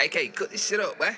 Okay, cut this shit up, man.